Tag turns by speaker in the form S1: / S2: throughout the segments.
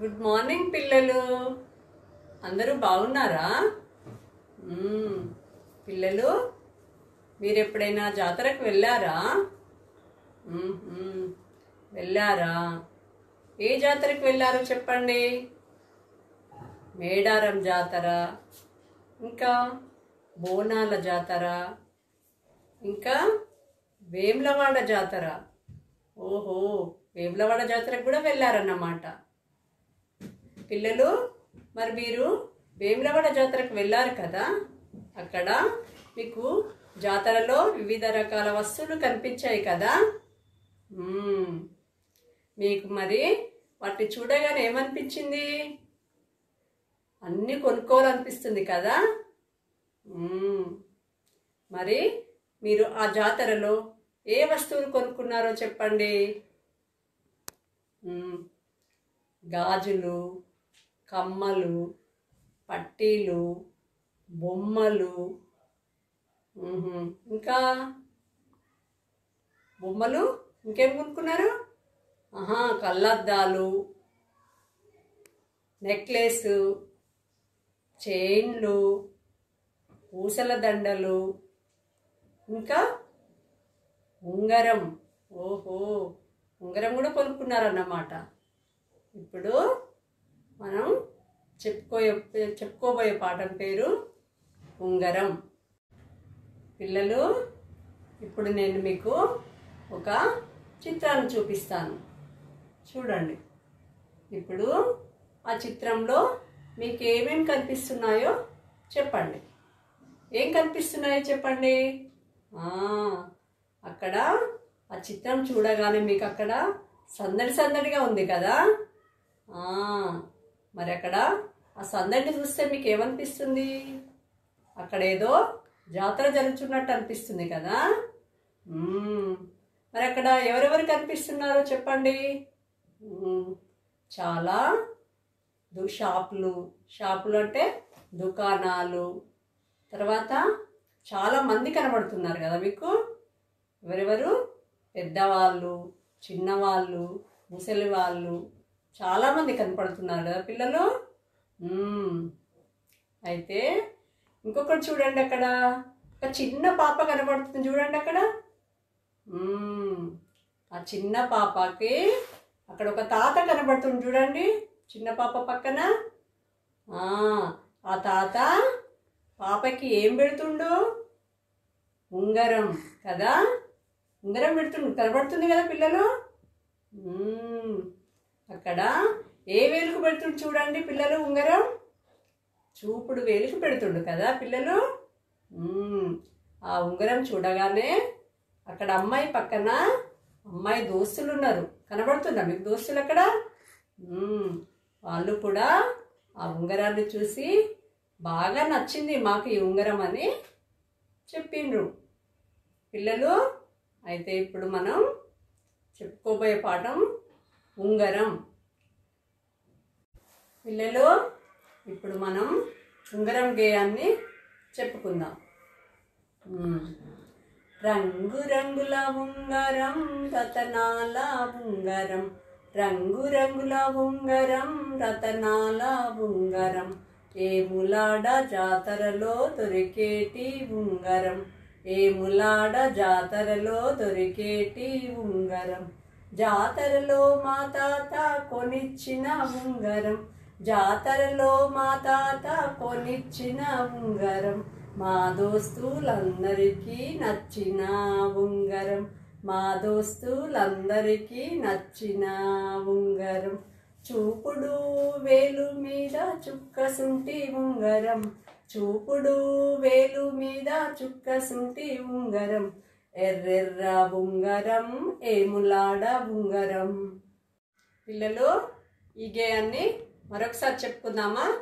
S1: Good morning పిల్లలు. అందరూ బాగున్నారా? పిల్లలు మీరు ఎప్పుడైనా జాతరకు వెళ్ళారా? వెళ్ళారా? ఏ జాతరకు వెళ్ళారో చెప్పండి. మేడారం జాతర ఇంకా బోనాల జాతర ఇంకా వేములవాడ జాతర. ఓహో వేములవాడ జాతరకు కూడా వెళ్ళారన్నమాట. పిల్లలు మరి మీరు వేములవాడ జాతరకు వెళ్ళారు కదా అక్కడ మీకు జాతరలో వివిధ రకాల వస్తువులు కనిపించాయి కదా. మీకు మరి వాటిని చూడగానే ఏమనిపించింది? అన్నీ కొనుక్కోవాలనిపిస్తుంది కదా. మరి మీరు ఆ జాతరలో ఏ వస్తువులు కొనుక్కున్నారో చెప్పండి. గాజులు కమ్మలు పట్టీలు బొమ్మలు. ఇంకా? బొమ్మలు? ఇంకేం కొనుక్కున్నారు? ఆహా కళ్ళద్దాలు నెక్లెస్ చైన్లు పూసల దండలు. ఇంకా? ఉంగరం. ఓహో ఉంగరం కూడా కొనుక్కున్నారన్నమాట. ఇప్పుడు మనం చెప్పుకోయే చెప్పుకోబోయే పాఠం పేరు ఉంగరం. పిల్లలు ఇప్పుడు నేను మీకు ఒక చిత్రాన్ని చూపిస్తాను. చూడండి. ఇప్పుడు ఆ చిత్రంలో మీకు ఏమేమి కనిపిస్తున్నాయో చెప్పండి. ఏం కనిపిస్తున్నాయో చెప్పండి? అక్కడ ఆ చిత్రం చూడగానే మీకు అక్కడ సందడి సందడిగా ఉంది కదా? మరి అక్కడ ఆ సందడిని చూస్తే మీకు ఏమనిపిస్తుంది అక్కడ ఏదో జాతర జరుగుతున్నట్టు అనిపిస్తుంది కదా? మరి అక్కడ ఎవరెవరు కనిపిస్తున్నారో చెప్పండి. చాలా దు షాపులు. షాపులు అంటే దుకాణాలు. తర్వాత చాలా మంది కనబడుతున్నారు కదా మీకు? ఎవరెవరు? పెద్దవాళ్ళు చిన్నవాళ్ళు ముసలి వాళ్ళు చాలామంది కనపడుతున్నారు కదా పిల్లలు? అయితే ఇంకొకటి చూడండి అక్కడ. ఒక చిన్న పాప కనబడుతుంది చూడండి అక్కడ. ఆ చిన్న పాపకి అక్కడ ఒక తాత కనబడుతుంది చూడండి. చిన్న పాప పక్కన. ఆ, తాత పాపకి ఏం పెడుతుండు? ఉంగరం కదా? ఉంగరం పెడుతుండు. కనబడుతుంది కదా పిల్లలు? అక్కడ ఏ వేలుకు పెడుతుండు చూడండి పిల్లలు ఉంగరం? చూపుడు వేలుకు పెడుతుండు కదా పిల్లలు? ఆ ఉంగరం చూడగానే అక్కడ అమ్మాయి పక్కన అమ్మాయి దోస్తులు ఉన్నారు. కనబడుతుందా మీకు దోస్తులు అక్కడ? వాళ్ళు కూడా ఆ ఉంగరాన్ని చూసి బాగా నచ్చింది మాకు ఈ ఉంగరం అని చెప్పిండ్రు. పిల్లలు అయితే ఇప్పుడు మనం చెప్పుకోబోయే పాఠం ఉంగరం. పిల్లలు ఇప్పుడు మనం ఉంగరం గేయాన్ని చెప్పుకుందాం. రంగురంగుల రంగు రంగుల ఉంగరం రతనాల ఉంగరం. రంగు రంగుల ఉంగరం రతనాల ఉంగరం. ఏ ములాడ జాతరలో దొరికేటి ఉంగరం? ఏ ములాడ జాతరలో దొరికేటి ఉంగరం? జాతరలో మా తాత కొనిచ్చిన ఉంగరం. జాతరలో మా తాత కొనిచ్చిన ఉంగరం. మా దోస్తులందరికీ నచ్చిన ఉంగరం. మా దోస్తులందరికీ నచ్చిన ఉంగరం. చూపుడు వేలు మీద చుక్క సుంటి ఉంగరం. చూపుడు వేలు మీద చుక్క సుంటి ఉంగరం. ఎర్రెర్ర ఉంగరం ఏములాడ ఉంగరం పిల్లలు ఈ గేయాన్ని మరొకసారి చెప్పుకుందామా?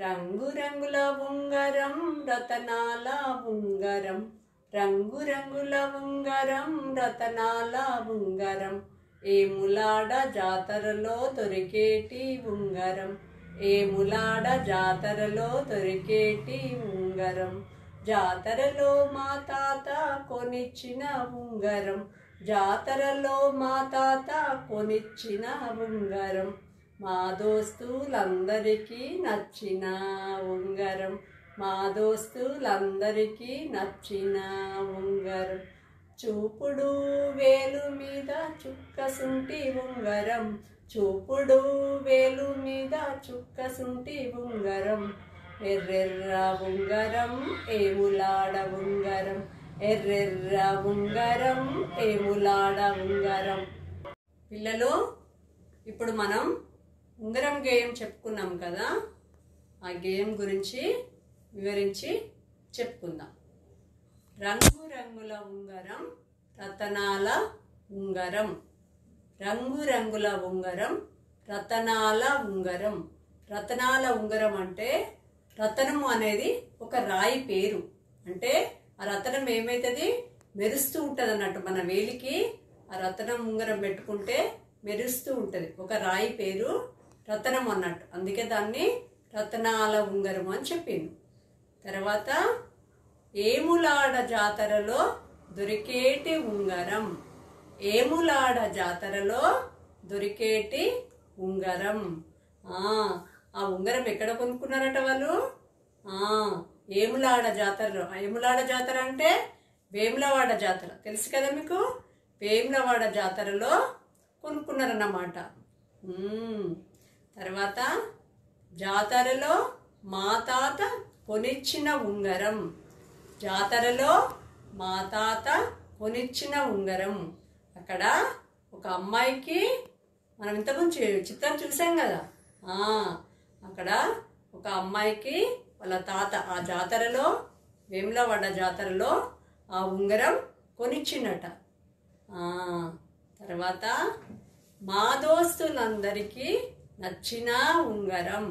S1: రంగు రంగుల ఉంగరం రతనాల ఉంగరం. రంగు రంగుల ఉంగరం రతనాల ఉంగరం. ఏములాడ జాతరలో దొరికేటి ఉంగరం? ఏములాడ జాతరలో దొరికేటి ఉంగరం? జాతరలో మా తాత కొనిచ్చిన ఉంగరం. జాతరలో మా తాత కొనిచ్చిన ఉంగరం. మా దోస్తులందరికీ నచ్చిన ఉంగరం. మా దోస్తులందరికీ నచ్చిన ఉంగరం. చూపుడు వేలు మీద చుక్కసుంటి ఉంగరం. చూపుడు వేలు మీద చుక్కసుంటి ఉంగరం. ఎర్రెర్ర ఉంగరం ఏములాడ ఉంగరం. ఎర్రెర్ర ఉంగరం ఏములాడ ఉంగరం. పిల్లలు ఇప్పుడు మనం ఉంగరం గేయం చెప్పుకున్నాం కదా? ఆ గేయం గురించి వివరించి చెప్పుకుందాం. రంగు రంగుల ఉంగరం రతనాల ఉంగరం. రంగు రంగుల ఉంగరం రతనాల ఉంగరం. రతనాల ఉంగరం అంటే రతనము అనేది ఒక రాయి పేరు. అంటే ఆ రతనం ఏమైతుంది? మెరుస్తూ ఉంటుంది అన్నట్టు మన వేలికి ఆ రతనం ఉంగరం పెట్టుకుంటే మెరుస్తూ ఉంటుంది. ఒక రాయి పేరు రతనం అన్నట్టు. అందుకే దాన్ని రతనాల ఉంగరం అని చెప్పింది తర్వాత ఏములాడ జాతరలో దొరికేటి ఉంగరం? ఏములాడ జాతరలో దొరికేటి ఉంగరం? ఆ ఉంగరం ఎక్కడ కొనుక్కున్నారట వాళ్ళు? ఆ ఏములాడ జాతరలో. ఏములాడ జాతర అంటే వేములవాడ జాతర. తెలుసు కదా మీకు? వేములవాడ జాతరలో కొనుక్కున్నారన్నమాట. తర్వాత జాతరలో మా తాత కొనిచ్చిన ఉంగరం. జాతరలో మా తాత కొనిచ్చిన ఉంగరం. అక్కడ ఒక అమ్మాయికి మనం ఇంతకుముందు చిత్రం చూసాం కదా? అక్కడ ఒక అమ్మాయికి వాళ్ళ తాత ఆ జాతరలో వేములవాడ జాతరలో ఆ ఉంగరం కొనిచ్చిండట తర్వాత మా దోస్తులందరికీ నచ్చిన ఉంగరం.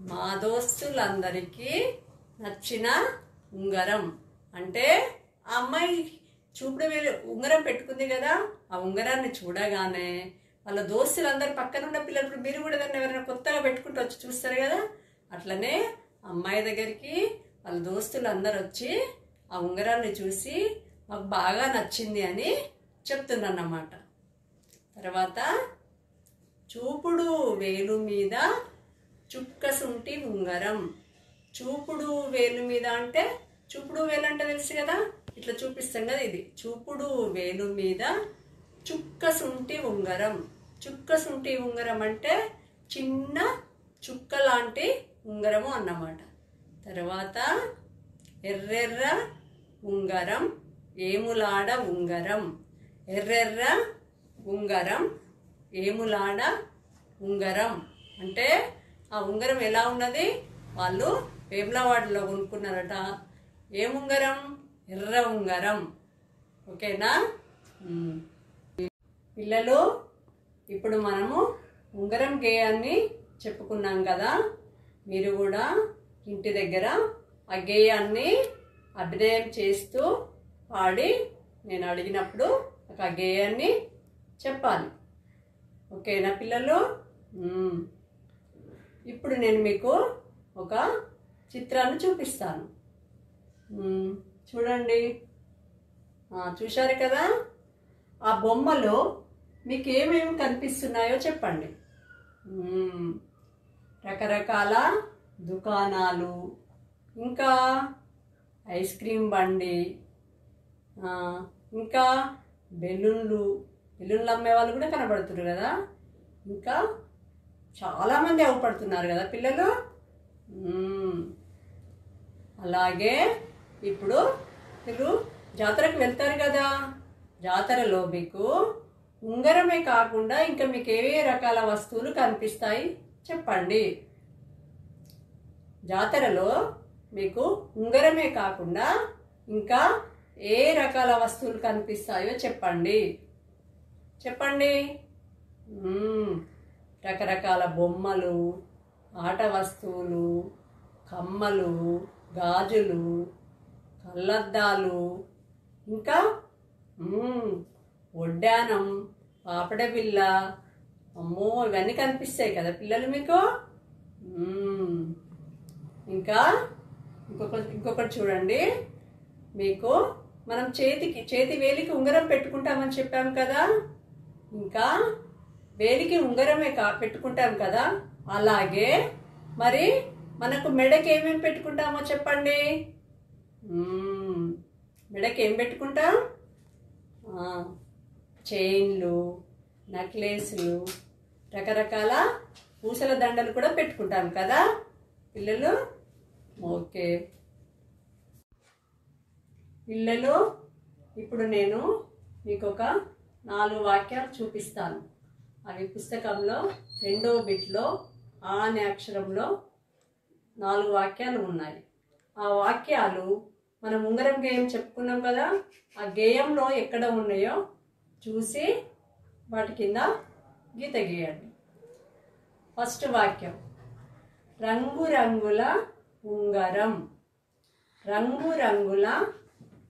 S1: మా దోస్తులందరికీ నచ్చిన ఉంగరం. అంటే ఆ అమ్మాయి చూపుడు వేలు ఉంగరం పెట్టుకుంది కదా ఆ ఉంగరాన్ని చూడగానే వాళ్ళ దోస్తులందరూ పక్కన ఉన్న పిల్లలు ఇప్పుడు మీరు కూడా దాన్ని ఎవరైనా కొత్తగా పెట్టుకుంటూ వచ్చి చూస్తారు కదా? అట్లనే అమ్మాయి దగ్గరికి వాళ్ళ దోస్తులు అందరు వచ్చి ఆ ఉంగరాన్ని చూసి మాకు బాగా నచ్చింది అని చెప్తున్నారన్నమాట. తర్వాత చూపుడు వేలు మీద చుక్కసుంటి ఉంగరం. చూపుడు వేలు మీద అంటే చూపుడు వేలు అంటే తెలుసు కదా? ఇట్లా చూపిస్తాం కదా ఇది. చూపుడు వేలు మీద చుక్క శుంఠి ఉంగరం. చుక్క శుంఠి ఉంగరం అంటే చిన్న చుక్క లాంటి ఉంగరము అన్నమాట. తర్వాత ఎర్రెర్ర ఉంగరం ఏములాడ ఉంగరం. ఎర్రెర్ర ఉంగరం ఏములాడ ఉంగరం. అంటే ఆ ఉంగరం ఎలా ఉన్నది? వాళ్ళు వేములవాడలో కొనుక్కున్నారట. ఏముంగరం? ఉంగరం ఎర్ర ఉంగరం. ఓకేనా? పిల్లలు ఇప్పుడు మనము ఉంగరం గేయాన్ని చెప్పుకున్నాం కదా. మీరు కూడా ఇంటి దగ్గర ఆ గేయాన్ని అభినయం చేస్తూ పాడి నేను అడిగినప్పుడు ఆ గేయాన్ని చెప్పాలి. ఓకేనా పిల్లలు? ఇప్పుడు నేను మీకు ఒక చిత్రాన్ని చూపిస్తాను. చూడండి. చూశారు కదా? ఆ బొమ్మలో మీకు ఏమేమి కనిపిస్తున్నాయో చెప్పండి. రకరకాల దుకాణాలు. ఇంకా ఐస్ క్రీమ్ బండి. ఇంకా బెలూన్లు. బెలూన్లు అమ్మే వాళ్ళు కూడా కనబడుతున్నారు కదా. ఇంకా చాలామంది అవపడుతున్నారు కదా పిల్లలు. అలాగే ఇప్పుడు మీరు జాతరకు వెళ్తారు కదా. జాతరలో మీకు ఉంగరమే కాకుండా ఇంకా మీకు ఏ ఏ రకాల వస్తువులు కనిపిస్తాయి చెప్పండి. జాతరలో మీకు ఉంగరమే కాకుండా ఇంకా ఏ రకాల వస్తువులు కనిపిస్తాయో చెప్పండి. చెప్పండి. రకరకాల బొమ్మలు ఆట వస్తువులు కమ్మలు గాజులు కళ్ళద్దాలు ఇంకా ఒడ్డానం వడ్డానం పాపడ అమ్మో ఇవన్నీ కనిపిస్తాయి కదా పిల్లలు మీకు? ఇంకా ఇంకొక ఇంకొకటి చూడండి. మీకు మనం చేతికి చేతి వేలికి ఉంగరం పెట్టుకుంటామని చెప్పాం కదా? ఇంకా వేలికి ఉంగరమే కా పెట్టుకుంటాం కదా? అలాగే మరి మనకు మెడకి ఏమేమి పెట్టుకుంటామో చెప్పండి. మెడకి ఏం పెట్టుకుంటాం? చైన్లు నెక్లెస్లు రకరకాల పూసల దండలు కూడా పెట్టుకుంటాం కదా పిల్లలు? ఓకే. పిల్లలు ఇప్పుడు నేను మీకు ఒక నాలుగు వాక్యాలు చూపిస్తాను. అవి పుస్తకంలో రెండో బిట్లో ఆ అనే అక్షరంలో నాలుగు వాక్యాలు ఉన్నాయి. ఆ వాక్యాలు మనం ఉంగరం గేయం చెప్పుకున్నాం కదా? ఆ గేయంలో ఎక్కడ ఉన్నాయో చూసి వాటి కింద గీత గీయండి. ఫస్ట్ వాక్యం. రంగురంగుల ఉంగరం. రంగురంగుల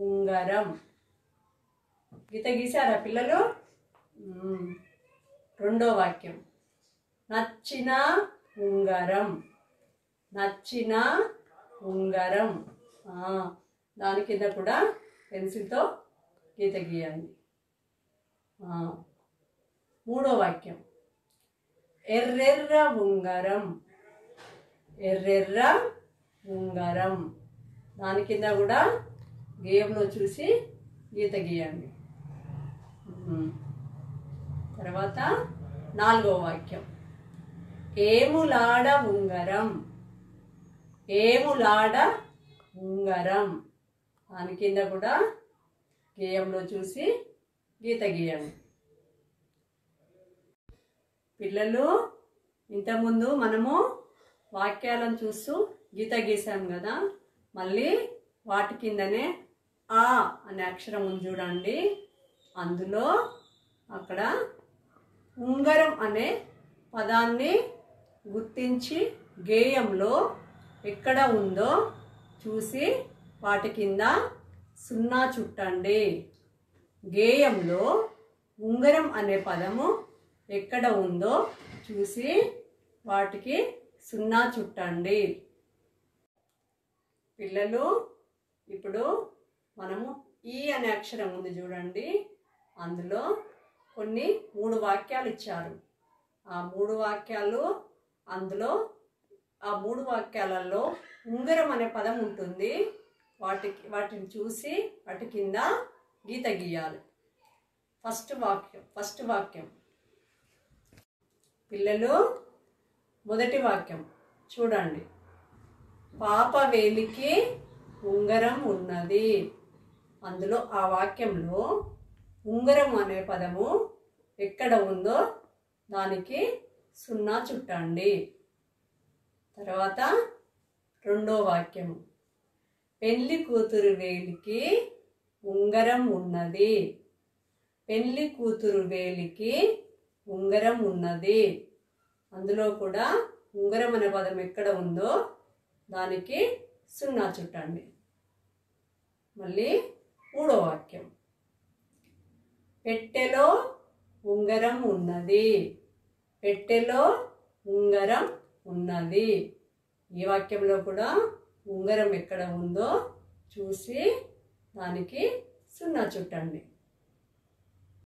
S1: ఉంగరం. గీత గీశారా పిల్లలు? రెండో వాక్యం. నచ్చిన ఉంగరం. నచ్చిన ఉంగరం. దాని కింద కూడా పెన్సిల్తో గీత గీయండి. మూడో వాక్యం. ఎర్రెర్ర ఉంగరం. ఎర్రెర్ర ఉంగరం. దాని కింద కూడా గేయంలో చూసి గీత గీయండి. తర్వాత నాలుగో వాక్యం. ఏములాడ ఉంగరం. ఏములాడ ఉంగరం. దాని కింద కూడా గేయంలో చూసి గీత గీయండి. పిల్లలు ఇంతకుముందు మనము వాక్యాలను చూస్తూ గీత గీసాం కదా మళ్ళీ వాటి కిందనే ఆ అనే అక్షరం ఉంది చూడండి. అందులో అక్కడ ఉంగరం అనే పదాన్ని గుర్తించి గేయంలో ఎక్కడ ఉందో చూసి వాటి కింద సున్నా చుట్టండి. గేయంలో ఉంగరం అనే పదము ఎక్కడ ఉందో చూసి వాటికి సున్నా చుట్టండి. పిల్లలు ఇప్పుడు మనము ఈ అనే అక్షరం ఉంది చూడండి. అందులో కొన్ని మూడు వాక్యాలు ఇచ్చారు. ఆ మూడు వాక్యాలు అందులో ఆ మూడు వాక్యాలలో ఉంగరం అనే పదం ఉంటుంది. వాటికి వాటిని చూసి వాటి కింద గీత గీయాలి. ఫస్ట్ వాక్యం ఫస్ట్ వాక్యం. పిల్లలు మొదటి వాక్యం. చూడండి. పాప వేలికి ఉంగరం ఉన్నది. అందులో ఆ వాక్యంలో ఉంగరం అనే పదము ఎక్కడ ఉందో దానికి సున్నా చుట్టండి. తర్వాత రెండో వాక్యం పెళ్ళి కూతురు వేలికి ఉంగరం ఉన్నది. పెళ్ళి కూతురు వేలికి ఉంగరం ఉన్నది. అందులో కూడా ఉంగరం అనే పదం ఎక్కడ ఉందో దానికి సున్నా చుట్టండి. మళ్ళీ మూడో వాక్యం. పెట్టెలో ఉంగరం ఉన్నది. పెట్టెలో ఉంగరం ఉన్నది. ఈ వాక్యంలో కూడా ఉంగరం ఎక్కడ ఉందో చూసి దానికి సున్నా చుట్టండి.